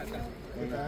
हटा हटा